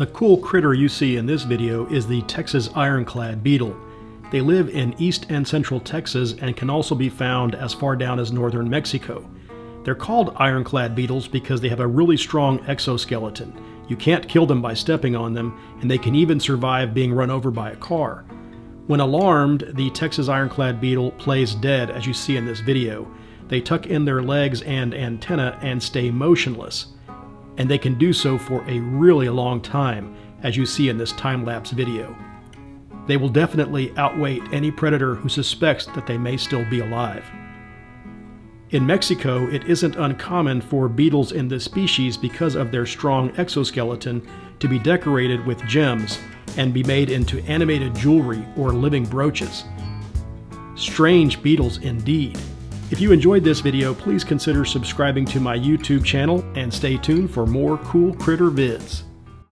The cool critter you see in this video is the Texas ironclad beetle. They live in east and central Texas and can also be found as far down as northern Mexico. They're called ironclad beetles because they have a really strong exoskeleton. You can't kill them by stepping on them, and they can even survive being run over by a car. When alarmed, the Texas ironclad beetle plays dead as you see in this video. They tuck in their legs and antenna and stay motionless and they can do so for a really long time, as you see in this time-lapse video. They will definitely outweight any predator who suspects that they may still be alive. In Mexico, it isn't uncommon for beetles in this species because of their strong exoskeleton to be decorated with gems and be made into animated jewelry or living brooches. Strange beetles indeed. If you enjoyed this video, please consider subscribing to my YouTube channel and stay tuned for more cool critter vids.